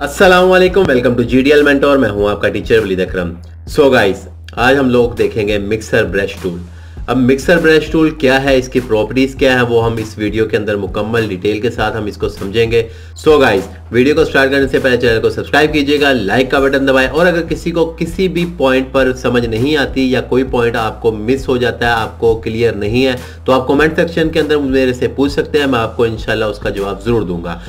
वालेकुम welcome to G D L mentor मैं हूँ आपका teacher Waleed Akram. So guys आज हम लोग देखेंगे मिक्सर ब्रश टूल अब मिक्सर ब्रश टूल क्या है, इसकी प्रॉपर्टीज़ क्या है, वो हम इस वीडियो के अंदर मुकम्मल डिटेल के साथ हम इसको समझेंगे। सो so गाइस वीडियो को स्टार्ट करने से पहले चैनल को सब्सक्राइब कीजिएगा लाइक का बटन दबाएँ, और अगर किसी को किसी भी पॉइंट पर समझ नहीं आती या कोई पॉइंट आपको मिस हो जाता है, आपको क्लियर नहीं है तो आप कमेंट सेक्शन के अंदर मेरे से पूछ सकते हैं, मैं आपको इनशाला उसका जवाब ज़रूर दूँगा।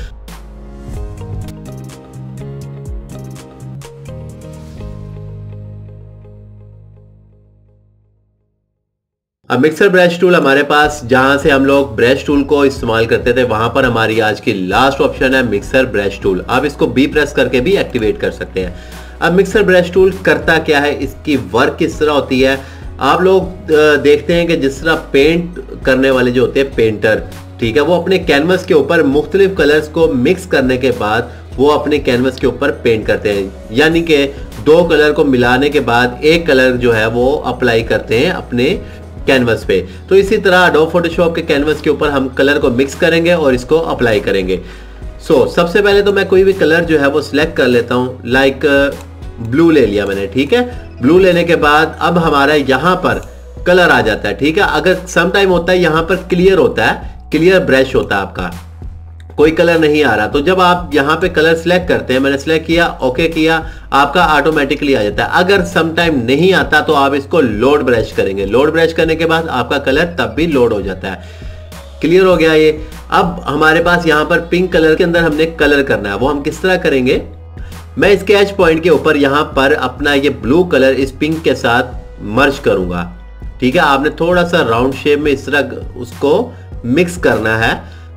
अब मिक्सर ब्रश टूल हमारे पास, जहाँ से हम लोग ब्रश टूल को इस्तेमाल करते थे, वहाँ पर हमारी आज की लास्ट ऑप्शन है मिक्सर ब्रश टूल आप इसको बी प्रेस करके भी एक्टिवेट कर सकते हैं। अब मिक्सर ब्रश टूल करता क्या है? इसकी वर्क किस तरह होती है? आप लोग देखते हैं कि जिस तरह पेंट करने वाले जो होते हैं पेंटर ठीक है, वो अपने कैनवस के ऊपर मुख्तलिफ़ कलर्स को मिक्स करने के बाद वो अपने कैनवस के ऊपर पेंट करते हैं। यानी कि दो कलर को मिलाने के बाद एक कलर जो है वो अप्लाई करते हैं अपने कैनवस पे। तो इसी तरह अडो फोटोशॉप के कैनवस के ऊपर हम कलर को मिक्स करेंगे और इसको अप्लाई करेंगे। सो so, सबसे पहले तो मैं कोई भी कलर जो है वो सिलेक्ट कर लेता हूँ। लाइक ब्लू ले लिया मैंने ठीक है? ब्लू लेने के बाद अब हमारा यहाँ पर कलर आ जाता है ठीक है? अगर सम टाइम होता है यहाँ पर क्लियर होता है क्लियर ब्रश होता है आपका। कोई कलर नहीं आ रहा। तो जब आप यहाँ पे कलर सिलेक्ट करते हैं, मैंने सिलेक्ट किया ओके किया, आपका ऑटोमेटिकली आ जाता है। अगर सम टाइम नहीं आता तो आप इसको लोड ब्रश करेंगे। लोड ब्रश करने के बाद आपका कलर तब भी लोड हो जाता है। क्लियर हो गया ये? अब हमारे पास यहाँ पर पिंक कलर के अंदर हमने कलर करना है। वो हम किस तरह करेंगे? मैं इसके एच पॉइंट के ऊपर यहाँ पर अपना ये ब्लू कलर इस पिंक के साथ मर्ज करूँगा। ठीक है? आपने थोड़ा सा राउंड शेप में इस तरह उसको मिक्स करना है।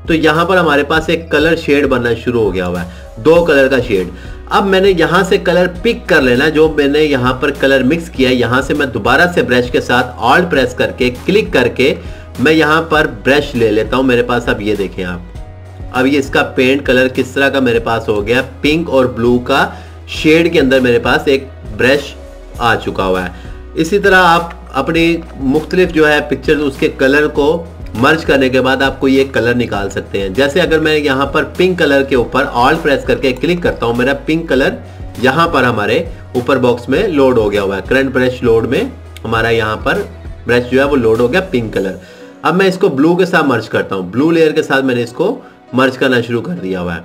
तो यहाँ पर हमारे पास एक कलर शेड बनना शुरू हो गया हुआ है। दो कलर का शेड अब मैंने यहाँ से कलर पिक कर लेना, जो मैंने यहाँ पर कलर मिक्स किया यहाँ से मैं दोबारा से ब्रश के साथ ऑल्ट प्रेस करके क्लिक करके मैं यहाँ पर ब्रश ले लेता हूँ। मेरे पास अब ये देखें आप। अब ये इसका पेंट कलर किस तरह का मेरे पास हो गया? पिंक और ब्लू का शेड के अंदर मेरे पास एक ब्रश आ चुका हुआ है। इसी तरह आप अपनी मुख्तलिफ़ जो है पिक्चर उसके कलर को मर्ज करने के बाद आप कोई एक कलर निकाल सकते हैं। जैसे अगर मैं यहाँ पर पिंक कलर के ऊपर ऑल प्रेस करके क्लिक करता हूँ, मेरा पिंक कलर यहाँ पर हमारे ऊपर बॉक्स में लोड हो गया हुआ है। करंट ब्रश लोड में हमारा यहाँ पर ब्रश जो है वो लोड हो गया पिंक कलर। अब मैं इसको ब्लू के साथ मर्ज करता हूँ। ब्लू लेयर के साथ मैंने इसको मर्ज करना शुरू कर दिया हुआ है।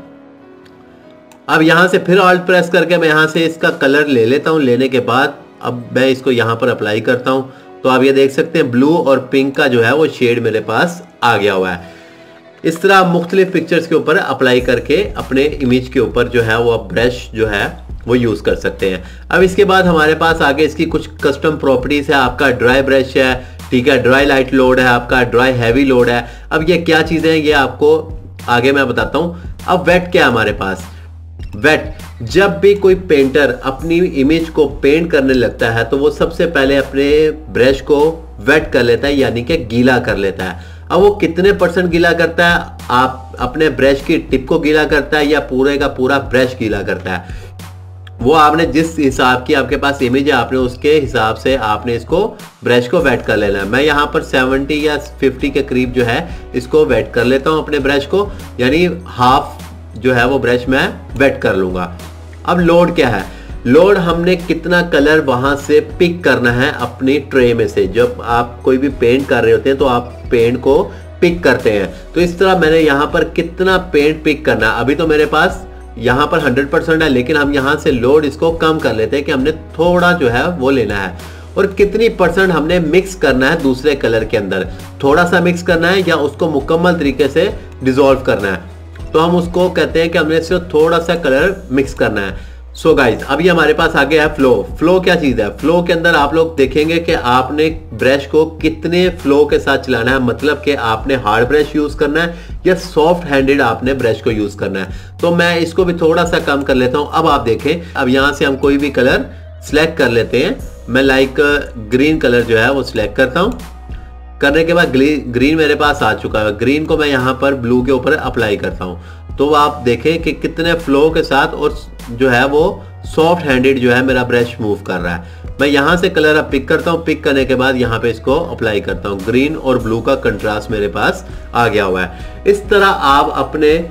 अब यहाँ से फिर ऑल्ट प्रेस करके मैं यहाँ से इसका कलर ले लेता हूँ। लेने के बाद अब मैं इसको यहाँ पर अप्लाई करता हूँ। तो आप ये देख सकते हैं ब्लू और पिंक का जो है वो शेड मेरे पास आ गया हुआ है। इस तरह आप मुख्तलिफ़ पिक्चर्स के ऊपर अप्लाई करके अपने इमेज के ऊपर जो है वो ब्रश जो है वो यूज़ कर सकते हैं। अब इसके बाद हमारे पास आगे इसकी कुछ कस्टम प्रॉपर्टीज़ है, आपका ड्राई ब्रश है, ठीक है ड्राई लाइट लोड है, आपका ड्राई हैवी लोड है। अब ये क्या चीज़ें हैं, ये आपको आगे मैं बताता हूँ। अब वेट क्या है हमारे पास? वेट जब भी कोई पेंटर अपनी इमेज को पेंट करने लगता है तो वो सबसे पहले अपने ब्रश को वेट कर लेता है, यानी कि गीला कर लेता है। अब वो कितने परसेंट गीला करता है? आप अपने ब्रश की टिप को गीला करता है या पूरे का पूरा ब्रश गीला करता है? वो आपने जिस हिसाब की आपके पास इमेज है, आपने उसके हिसाब से आपने इसको ब्रश को वेट कर लेना है। मैं यहाँ पर 70 या 50 के करीब जो है, इसको वेट कर लेता हूँ अपने ब्रश को, यानी हाफ़ जो है वो ब्रश मैं वेट कर लूँगा। अब लोड क्या है? लोड हमने कितना कलर वहाँ से पिक करना है अपनी ट्रे में से। जब आप कोई भी पेंट कर रहे होते हैं तो आप पेंट को पिक करते हैं। तो इस तरह मैंने यहाँ पर कितना पेंट पिक करना अभी तो मेरे पास यहाँ पर 100 परसेंट है, लेकिन हम यहाँ से लोड इसको कम कर लेते हैं कि हमने थोड़ा जो है वो लेना है। और कितनी परसेंट हमने मिक्स करना है दूसरे कलर के अंदर? थोड़ा सा मिक्स करना है या उसको मुकम्मल तरीके से डिजोल्व करना है? तो हम उसको कहते हैं कि हमने सिर्फ़ थोड़ा सा कलर मिक्स करना है। सो so गाइज़ अभी हमारे पास आगे है फ्लो फ्लो क्या चीज़ है? फ्लो के अंदर आप लोग देखेंगे कि आपने ब्रश को कितने फ्लो के साथ चलाना है। मतलब कि आपने हार्ड ब्रश यूज़ करना है या सॉफ्ट हैंडेड आपने ब्रश को यूज़ करना है। तो मैं इसको भी थोड़ा सा कम कर लेता हूँ। अब आप देखें, अब यहाँ से हम कोई भी कलर सिलेक्ट कर लेते हैं। मैं लाइक ग्रीन कलर जो है वो सिलेक्ट करता हूँ। करने के बाद ग्रीन मेरे पास आ चुका है। ग्रीन को मैं यहाँ पर ब्लू के ऊपर अप्लाई करता हूँ। तो आप देखें कि कितने फ्लो के साथ और जो है वो सॉफ्ट हैंडेड जो है मेरा ब्रश मूव कर रहा है। मैं यहाँ से कलर अब पिक करता हूँ। पिक करने के बाद यहाँ पे इसको अप्लाई करता हूँ। ग्रीन और ब्लू का कंट्रास्ट मेरे पास आ गया हुआ है। इस तरह आप अपने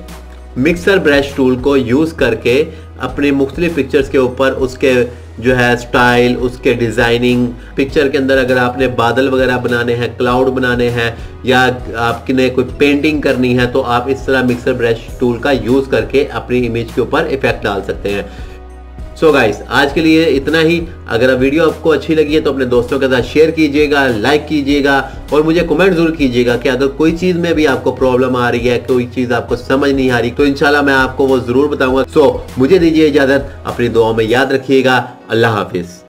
मिक्सर ब्रश टूल को यूज़ करके अपने मुख्तलिफ़ पिक्चर्स के ऊपर उसके जो है स्टाइल उसके डिज़ाइनिंग पिक्चर के अंदर अगर आपने बादल वगैरह बनाने हैं क्लाउड बनाने हैं, या आपने कोई पेंटिंग करनी है तो आप इस तरह मिक्सर ब्रश टूल का यूज़ करके अपनी इमेज के ऊपर इफ़ेक्ट डाल सकते हैं। सो so गाइस आज के लिए इतना ही। अगर वीडियो आपको अच्छी लगी है तो अपने दोस्तों के साथ शेयर कीजिएगा लाइक कीजिएगा और मुझे कमेंट ज़रूर कीजिएगा कि अगर कोई चीज़ में भी आपको प्रॉब्लम आ रही है कोई चीज़ आपको समझ नहीं आ रही तो इनशाला मैं आपको वो ज़रूर बताऊँगा। सो so, मुझे दीजिए इजाज़त अपनी दुआ में याद रखिएगा। अल्लाह हाफिज़।